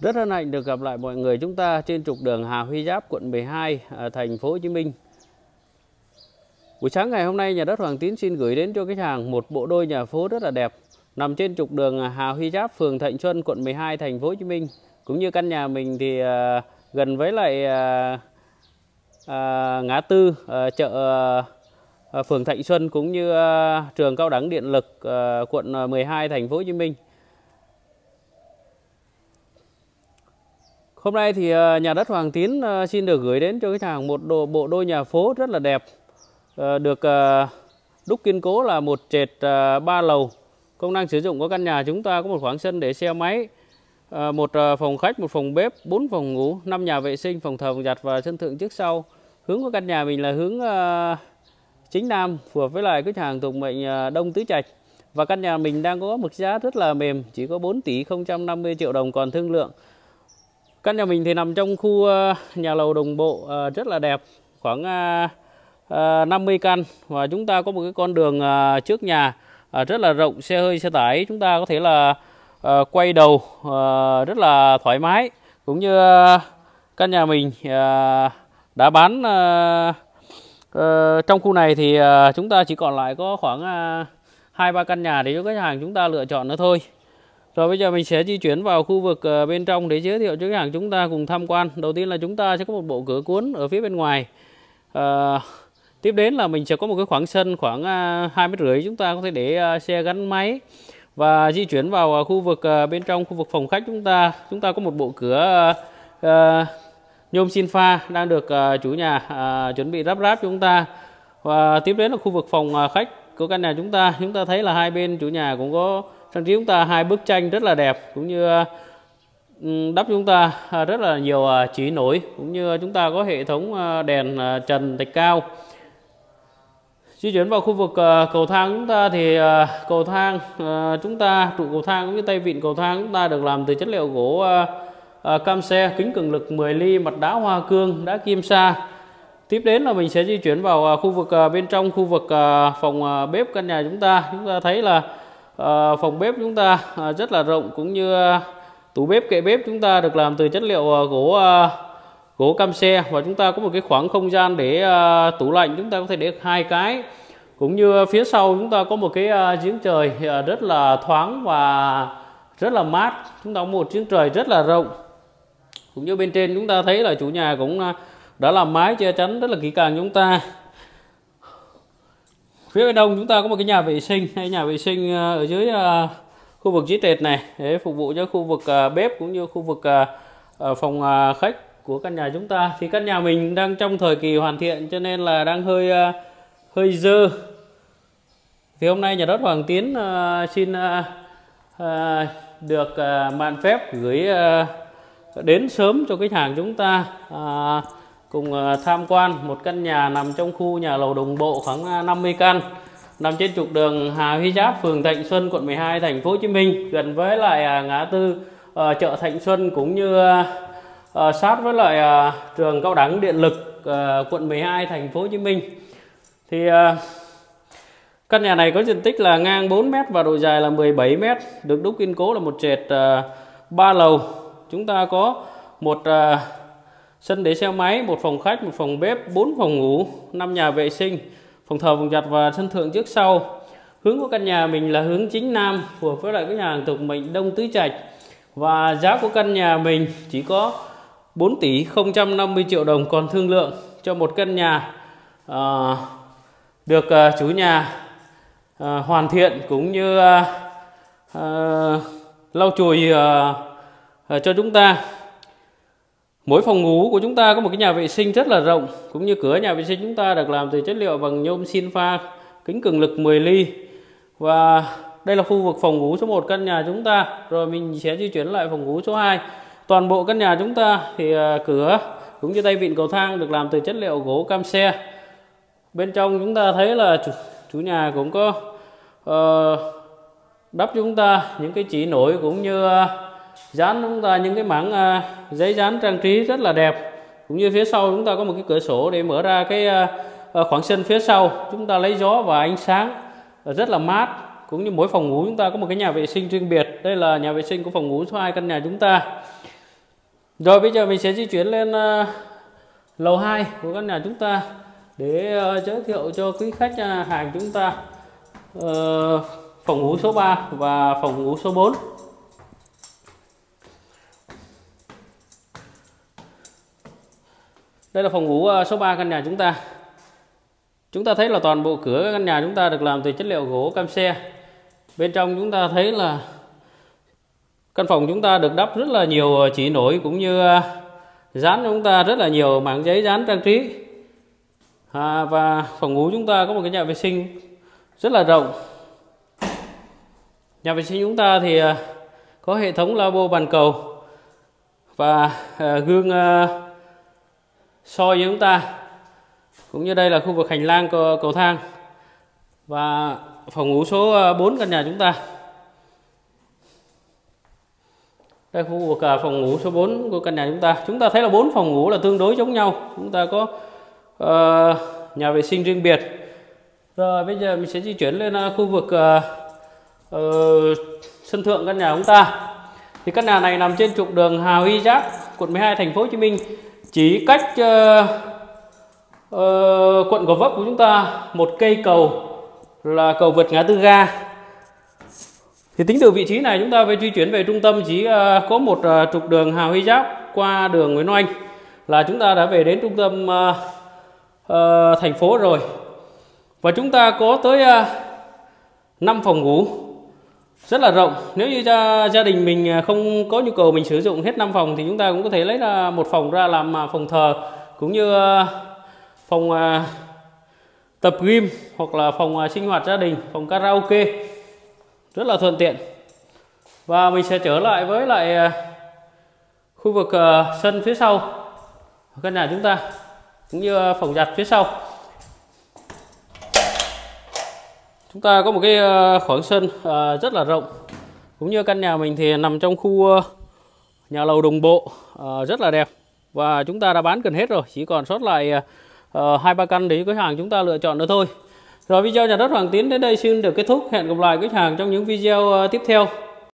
Rất hân hạnh được gặp lại mọi người chúng ta trên trục đường Hà Huy Giáp, quận 12, à, thành phố Hồ Chí Minh. Buổi sáng ngày hôm nay, nhà đất Hoàng Tín xin gửi đến cho khách hàng một bộ đôi nhà phố rất là đẹp, nằm trên trục đường Hà Huy Giáp, phường Thạnh Xuân, quận 12, thành phố Hồ Chí Minh. Cũng như căn nhà mình thì à, gần với lại à, ngã tư chợ phường Thạnh Xuân cũng như trường cao đẳng điện lực quận 12, thành phố Hồ Chí Minh. Hôm nay thì ờ, nhà đất Hoàng Tín ờ, xin được gửi đến cho khách hàng một đồ, bộ đôi nhà phố rất là đẹp. Ờ, được đúc kiên cố là một trệt ba lầu. Công năng sử dụng của căn nhà chúng ta có một khoảng sân để xe máy, một phòng khách, một phòng bếp, bốn phòng ngủ, năm nhà vệ sinh, phòng thờ, phòng giặt và sân thượng trước sau. Hướng của căn nhà mình là hướng chính nam phù hợp với lại khách hàng thuộc mệnh đông tứ trạch. Và căn nhà mình đang có mức giá rất là mềm, chỉ có 4 tỷ 050 triệu đồng còn thương lượng. Căn nhà mình thì nằm trong khu ờ, nhà lầu đồng bộ ờ, rất là đẹp, khoảng ờ, 50 căn và chúng ta có một cái con đường trước nhà rất là rộng, xe hơi, xe tải chúng ta có thể là quay đầu rất là thoải mái. Cũng như căn nhà mình đã bán trong khu này thì chúng ta chỉ còn lại có khoảng hai ba căn nhà để cho khách hàng chúng ta lựa chọn nữa thôi. Rồi bây giờ mình sẽ di chuyển vào khu vực ờ, bên trong để giới thiệu cho khách hàng chúng ta cùng tham quan. Đầu tiên là chúng ta sẽ có một bộ cửa cuốn ở phía bên ngoài. À, tiếp đến là mình sẽ có một cái khoảng sân khoảng ờ, hai mét rưỡi chúng ta có thể để ờ, xe gắn máy và di chuyển vào khu vực bên trong khu vực phòng khách chúng ta chúng ta có một bộ cửa à, nhôm xin pha đang được chủ nhà à, chuẩn bị ráp ráp cho chúng ta và tiếp đến là khu vực phòng khách của căn nhà chúng ta chúng ta thấy là hai bên chủ nhà cũng có trang trí chúng ta hai bức tranh rất là đẹp, cũng như đắp chúng ta à, rất là nhiều à, chỉ nổi, cũng như chúng ta có hệ thống à, đèn trần thạch cao. Di chuyển vào khu vực cầu thang chúng ta thì cầu thang chúng ta, trụ cầu thang cũng như tay vịn cầu thang chúng ta được làm từ chất liệu gỗ cam xe kính cường lực 10 ly mặt đá hoa cương đá kim sa. Tiếp đến là mình sẽ di chuyển vào khu vực bên trong khu vực phòng bếp căn nhà chúng ta. Chúng ta thấy là à, phòng bếp chúng ta à, rất là rộng cũng như à, tủ bếp kệ bếp chúng ta được làm từ chất liệu à, gỗ à, gỗ cam xe và chúng ta có một cái khoảng không gian để à, tủ lạnh chúng ta có thể để hai cái. Cũng như phía sau chúng ta có một cái à, giếng trời à, rất là thoáng và rất là mát. Chúng ta có một giếng trời rất là rộng. Cũng như bên trên chúng ta thấy là chủ nhà cũng đã làm mái che chắn rất là kỹ càng chúng ta phía bên đông chúng ta có một cái nhà vệ sinh, hay nhà vệ sinh ờ, ở dưới ờ, khu vực dưới tệt này. Để phục vụ cho khu vực ờ, bếp cũng như khu vực phòng khách của căn nhà chúng ta. Thì căn nhà mình đang trong thời kỳ hoàn thiện cho nên là đang hơi hơi dơ. Thì hôm nay nhà đất Hoàng Tiến xin được mạn phép gửi đến sớm cho khách hàng chúng ta cùng ờ, tham quan một căn nhà nằm trong khu nhà lầu đồng bộ khoảng ờ, 50 căn nằm trên trục đường Hà Huy Giáp, phường Thạnh Xuân, quận 12, thành phố Hồ Chí Minh, gần với lại ờ, ngã tư uh, chợ Thạnh Xuân cũng như uh, sát với lại uh, trường cao đẳng điện lực uh, quận 12, thành phố Hồ Chí Minh. Thì uh, căn nhà này có diện tích là ngang 4 m và độ dài là 17 m, được đúc kiên cố là một trệt uh, 3 lầu. Chúng ta có một uh, sân để xe máy, một phòng khách, một phòng bếp, bốn phòng ngủ, năm nhà vệ sinh, phòng thờ, phòng giặt và sân thượng trước sau. Hướng của căn nhà mình là hướng chính nam, phù hợp với lại cái nhà hàng tục mệnh Đông Tứ Trạch. Và giá của căn nhà mình chỉ có 4 tỷ 050 triệu đồng còn thương lượng cho một căn nhà à, được à, chủ nhà à, hoàn thiện cũng như à, à, lau chùi à, à, cho chúng ta Mỗi phòng ngủ của chúng ta có một cái nhà vệ sinh rất là rộng cũng như cửa nhà vệ sinh chúng ta được làm từ chất liệu bằng nhôm xin pha kính cường lực 10 ly. Và đây là khu vực phòng ngủ số 1 căn nhà chúng ta. Rồi mình sẽ di chuyển lại phòng ngủ số 2 toàn bộ căn nhà chúng ta thì à, cửa cũng như tay vịn cầu thang được làm từ chất liệu gỗ cam xe. Bên trong chúng ta thấy là chủ, chủ nhà cũng có uh, đắp chúng ta những cái chỉ nổi cũng như uh, dán chúng ta những cái mảng à, giấy dán trang trí rất là đẹp. Cũng như phía sau chúng ta có một cái cửa sổ để mở ra cái à, à khoảng sân phía sau. Chúng ta lấy gió và ánh sáng à, rất là mát. Cũng như mỗi phòng ngủ chúng ta có một cái nhà vệ sinh riêng biệt. Đây là nhà vệ sinh của phòng ngủ số 2 căn nhà chúng ta. Rồi bây giờ mình sẽ di chuyển lên à, lầu 2 của căn nhà chúng ta để uh, giới thiệu cho quý khách uh, hàng chúng ta. Uh, phòng ngủ số 3 và phòng ngủ số 4 đây là phòng ngủ à, số 3 căn nhà chúng ta. Chúng ta thấy là toàn bộ cửa căn nhà chúng ta được làm từ chất liệu gỗ cam xe. Bên trong chúng ta thấy là căn phòng chúng ta được đắp rất là nhiều à, chỉ nổi cũng như à, dán chúng ta rất là nhiều mảng giấy dán trang trí. À, và phòng ngủ chúng ta có một cái nhà vệ sinh rất là rộng. Nhà vệ sinh chúng ta thì có hệ thống lavabo bàn cầu và gương soi với chúng ta cũng như đây là khu vực hành lang cầu, cầu thang và phòng ngủ số ờ, 4 căn nhà chúng ta. Đây khu vực ờ, phòng ngủ số 4 của căn nhà chúng ta. Chúng ta thấy là bốn phòng ngủ là tương đối giống nhau. Chúng ta có uh, nhà vệ sinh riêng biệt. Rồi bây giờ mình sẽ di chuyển lên uh, khu vực uh, uh, sân thượng căn nhà chúng ta. Thì căn nhà này nằm trên trục đường Hà Huy Giáp quận 12 thành phố Hồ Chí Minh chỉ cách uh, uh, quận Gò Vấp của chúng ta một cây cầu là cầu vượt ngã tư ga. Thì tính từ vị trí này chúng ta phải di chuyển về trung tâm chỉ uh, có một uh, trục đường Hà Huy Giáp qua đường Nguyễn Oanh là chúng ta đã về đến trung tâm uh, uh, thành phố rồi. Và chúng ta có tới uh, 5 phòng ngủ rất là rộng. Nếu như gia, gia đình mình à, không có nhu cầu mình sử dụng hết 5 phòng thì chúng ta cũng có thể lấy ra một phòng ra làm à, phòng thờ cũng như à, phòng tập gym hoặc là phòng sinh hoạt gia đình phòng karaoke. Rất là thuận tiện. Và mình sẽ trở lại với lại khu vực sân phía sau căn nhà chúng ta cũng như phòng giặt phía sau. Chúng ta có một cái ờ, khoảng sân ờ, rất là rộng cũng như căn nhà mình thì nằm trong khu ờ, nhà lầu đồng bộ rất là đẹp và chúng ta đã bán gần hết rồi, chỉ còn sót lại hai ba căn để khách hàng chúng ta lựa chọn nữa thôi rồi video nhà đất Hoàng Tiến đến đây xin được kết thúc. Hẹn gặp lại khách hàng trong những video tiếp theo.